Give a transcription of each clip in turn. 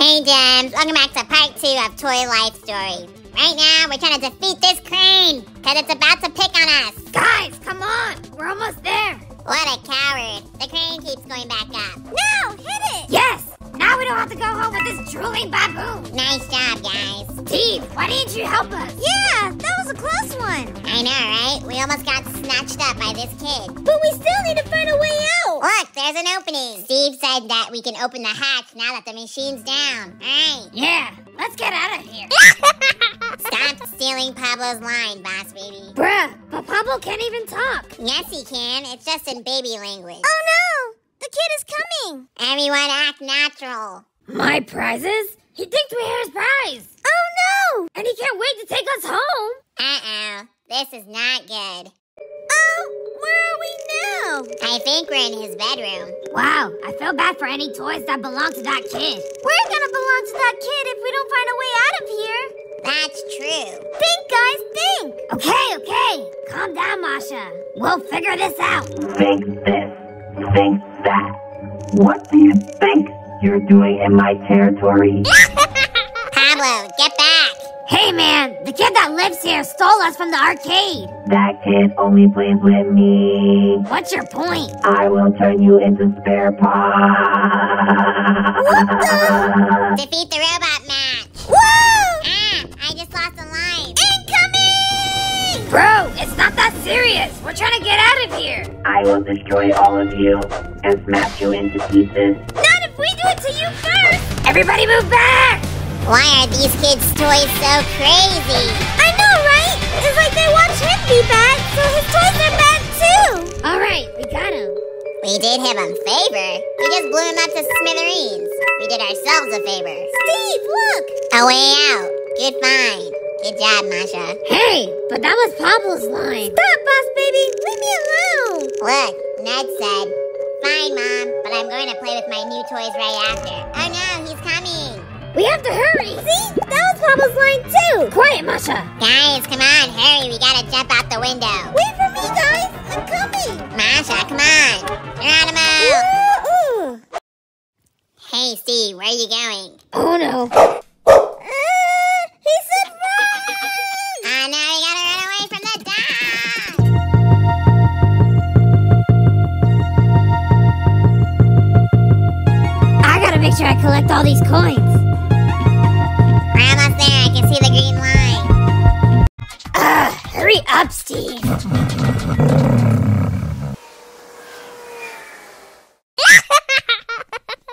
Hey, Gems. Welcome back to part two of Toy Life Story. Right now, we're trying to defeat this crane, because it's about to pick on us. Guys, come on! We're almost there! What a coward. The crane keeps going back up. No! Hit it! Yes! Now we don't have to go home with this drooling baboon! Nice job, guys. Steve, why didn't you help us? Yeah, that was a close one. I know, right? We almost got snatched up by this kid. But we still need to find a way out. Look, there's an opening. Steve said that we can open the hatch now that the machine's down. Alright. Yeah, let's get out of here. Stop stealing Pablo's line, boss baby. Bruh, but Pablo can't even talk. Yes, he can. It's just in baby language. Oh no! The kid is coming. Everyone act natural. My prizes? He thinks we're his prize! Oh no! And he can't wait to take us home! Uh-oh. This is not good. Oh, where are we now? I think we're in his bedroom. Wow, I feel bad for any toys that belong to that kid. We're gonna belong to that kid if we don't find a way out of here. That's true. Think, guys, think. Okay, okay. Calm down, Masha. We'll figure this out. Think this. Think that. What do you think you're doing in my territory? Pablo, get back. Hey, man, the kid that lives here stole us from the arcade. That kid only plays with me. What's your point? I will turn you into spare parts. Defeat the robot match. Whoa! Ah, I just lost a life. Incoming! Bro, out of here. I will destroy all of you and smash you into pieces. Not if we do it to you first. Everybody move back! Why are these kids' toys so crazy? I know, right? It's like they watch him be bad, so his toys are bad too. All right, we got him. We did him a favor. We just blew him up to smithereens. We did ourselves a favor. Steve, look. A way out. Good find. Good job, Masha. Hey, but that was Pablo's line. Stop, boss baby. Leave me alone. Look, Ned said, Fine, Mom, but I'm going to play with my new toys right after. Oh no, he's coming. We have to hurry. See, that was Pablo's line too. Quiet, Masha. Guys, come on, hurry. We gotta jump out the window. Wait for me, guys. I'm coming. Masha, come on. Geronimo. Ooh, ooh. Hey, Steve, where are you going? Oh no. Sure I collect all these coins. We're almost there. I can see the green line. Ugh, hurry up, Steve.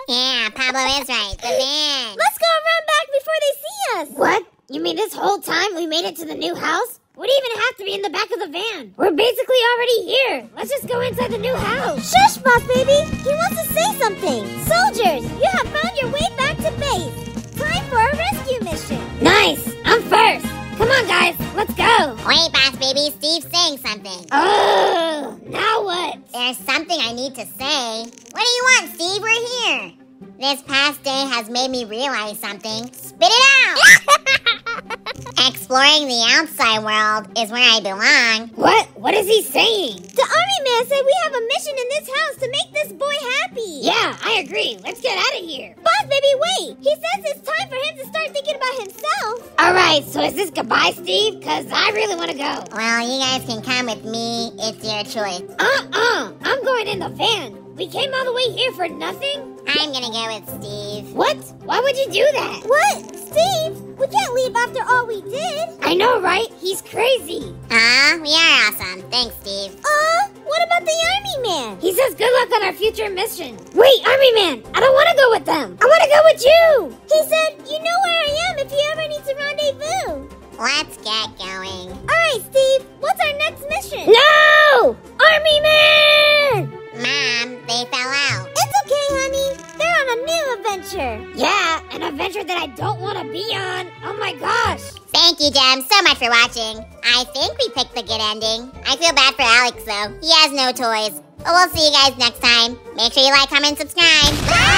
Yeah, Pablo is right. The van. Let's go run back before they see us. What? You mean this whole time we made it to the new house? You even have to be in the back of the van? We're basically already here. Let's just go inside the new house. Shush, boss baby. He wants to say something. Soldiers, you have found your way back to base. Time for a rescue mission. Nice. I'm first. Come on, guys. Let's go. Wait, boss baby. Steve's saying something. Oh, now what? There's something I need to say. What do you want, Steve? We're here. This past day has made me realize something. Spit it out! Exploring the outside world is where I belong. What? What is he saying? The army man said we have a mission in this house to make this boy happy. Yeah, I agree. Let's get out of here. Boss baby, wait. He says it's time for him to start thinking about himself. All right, so is this goodbye, Steve? Because I really want to go. Well, you guys can come with me. It's your choice. Uh-uh. I'm going in the van. We came all the way here for nothing? I'm gonna go with Steve. What? Why would you do that? What? Steve? We can't leave after all we did. I know, right? He's crazy. Aw, we are awesome. Thanks, Steve. Uh, what about the army man? He says good luck on our future mission. Wait, Army Man, I don't want to go with them. I want to go with you. He said, you know where I am if you ever need to rendezvous. Let's get going. All right, Steve. What's our next I don't want to be on. Oh my gosh. Thank you, Jem, so much for watching. I think we picked the good ending. I feel bad for Alex, though. He has no toys. But we'll see you guys next time. Make sure you like, comment, subscribe. Bye!